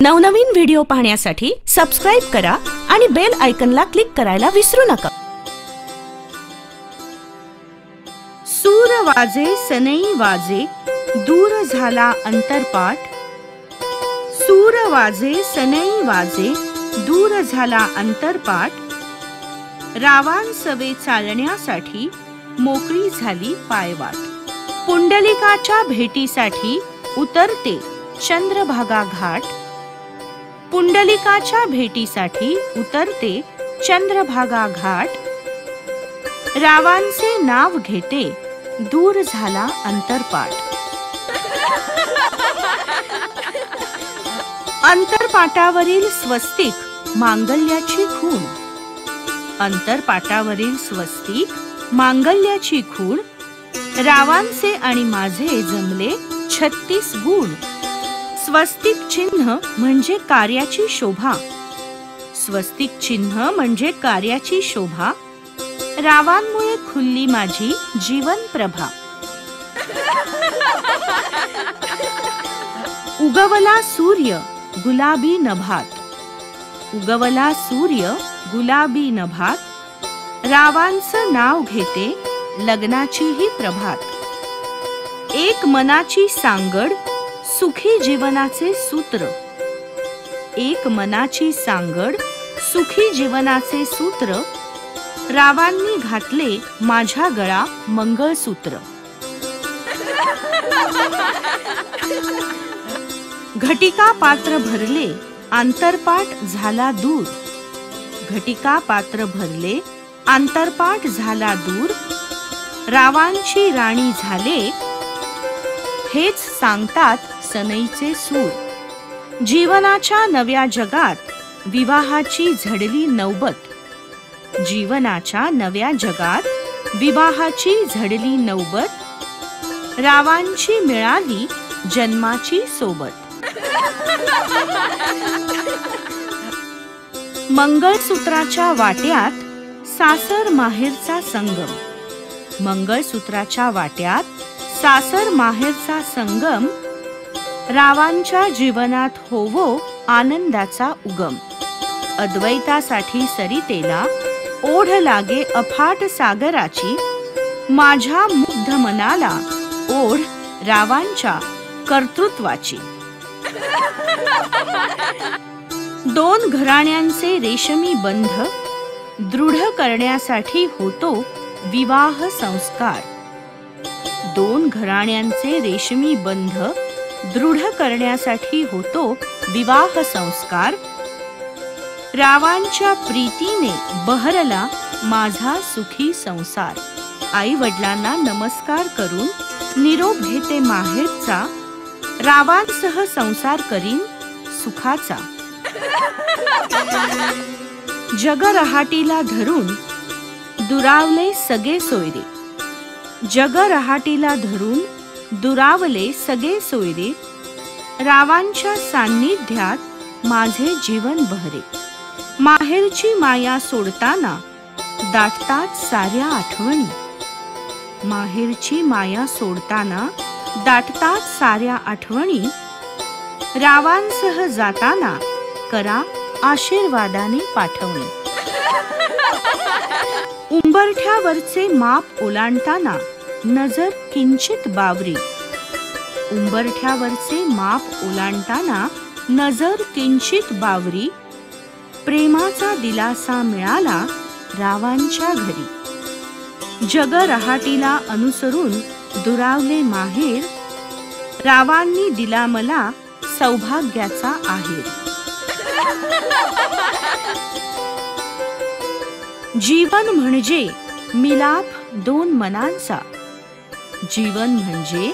नवनवीन व्हिडिओ पाहण्यासाठी सबस्क्राईब करा आणि बेल आयकनला क्लिक करायला विसरू नका. सूर वाजे सनई वाजे दूर झाला अंतरपाठ. सूर वाजे सनई वाजे दूर झाला अंतरपाठ. रावान सवे चालण्यासाठी मोकळी झाली पायवाट. पुंडलिकाच्या भेटीसाठी उतरते चंद्रभागा घाट. पुंडलिकाच्या भेटीसाठी उतरते चंद्रभागा घाट रावांचे नाव घेते दूर झाला अंतरपाठ अंतरपाटावरील स्वस्तिक मांगल्याची खूण. अंतरपाटावरील स्वस्तिक मांगल्याची खूण. रावांचे आणि माझे जमले छत्तीस गुण. स्वस्तिक चिन्ह म्हणजे कार्याची शोभा. स्वस्तिक चिन्ह म्हणजे कार्याची शोभा. रावांमुळे खुलली माझी जीवन प्रभा. उगवला सूर्य गुलाबी नभात. उगवला सूर्य गुलाबी नभात. रावांचं नाव घेते लग्नाची ही प्रभात. एक मनाची सांगड सुखी जीवनाचे सूत्र. एक मनाची सांगड सुखी जीवनाचे सूत्र. रावांनी घातले माझ्या गळा मंगळसूत्र. घटिका पात्र भरले आंतरपाठ झाला दूर. घटिका पात्र भरले आंतरपाठ झाला दूर. रावांची राणी झाले हेच सांगतात सनईचे सूर. जीवनाच्या नव्या जगात विवाहाची झडली नौबत. जीवनाच्या नव्या जगात विवाहाची झडली नौबत. रावांची मिळाली जन्माची सोबत. मंगळसूत्राच्या वाट्यात सासर माहेरचा संगम. मंगळसूत्राच्या वाट्यात सासर माहेरचा संगम रावांच्या जीवनात होवो आनंदाचा उगम. अद्वैतासाठी सरितेला ओढ लागे अफाट सागराची माझ्या मुग्ध मनाला ओढ रावांच्या कर्तृत्वाची. दोन घराण्यांचे रेशमी बंध दृढ करण्यासाठी होतो विवाह संस्कार. दोन घराण्यांचे रेशमी बंध दृढ करण्यासाठी होतो विवाह संस्कार. रावांच्या प्रीतीने बहरला माझा सुखी संसार. आई वडिलांना नमस्कार करून निरोप घेते माहेरचा. रावांसह संसार करीन सुखाचा. जग रहाटीला धरून दुरावले सगे सोयरे. जग रहाटीला धरून दुरावले सगळे सोयरे रावांच्या सान्निध्यात माझे जीवन बहरे. माहेरची माया सोडताना दाटतात साऱ्या आठवणी. माहेरची माया सोडताना दाटतात साऱ्या आठवणी. रावांसह जाताना करा आशीर्वादाने पाठवणी. उंबरठ्यावरचे माप ओलांडताना नजर किंचित बावरी. उंबरठ्यावरचे माप ओलांडताना नजर किंचित बावरी. प्रेमाचा दिलासा मिळाला रावांच्या घरी. जग रहाटीला अनुसरून दुरावले माहेर. रावांनी दिला मला सौभाग्याचा आहेर. जीवन म्हणजे मिलाप दोन मनांचा. जीवन म्हणजे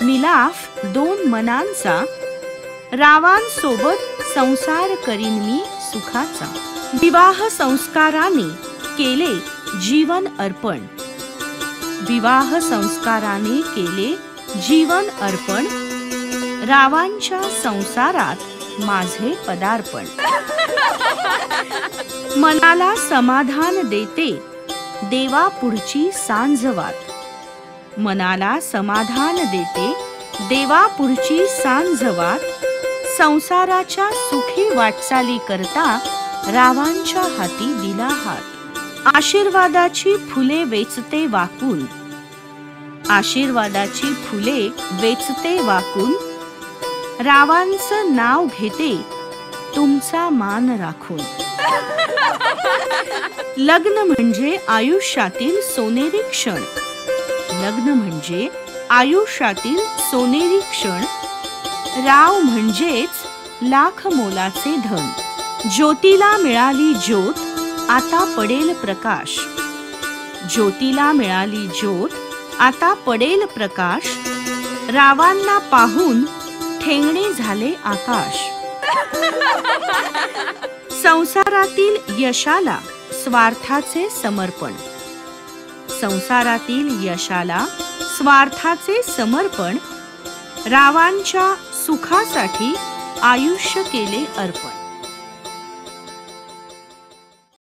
मिलाफ दोन मनांचा रावांसोबत संसार करीन मी सुखाचा. विवाह संस्काराने केले जीवन अर्पण. विवाह संस्काराने केले जीवन अर्पण. रावांच्या संसारात माझे पदार्पण. मनाला समाधान देते देवा पुढची सांजवात मनाला समाधान देते देवापुढची सांजवात संसाराच्या सुखी वाटचाली करता रावांच्या हाती दिला हात. आशीर्वादाची फुले वेचते वाकून. आशीर्वादाची फुले वेचते वाकून. रावांचं नाव घेते तुमचा मान राखून. लग्न म्हणजे आयुष्यातील सोनेरी क्षण. लग्न म्हणजे आयुष्यातील सोनेरी क्षण. राव म्हणजेच लाख मोलाचे धन. ज्योतीला मिळाली ज्योत आता पडेल प्रकाश. ज्योतीला मिळाली ज्योत आता पडेल प्रकाश. रावांना पाहून ठेंगणे झाले आकाश. संसारातील यशाला स्वार्थाचे समर्पण. संसारातील यशाला स्वार्थाचे समर्पण रावांच्या सुखासाठी आयुष्य केले अर्पण.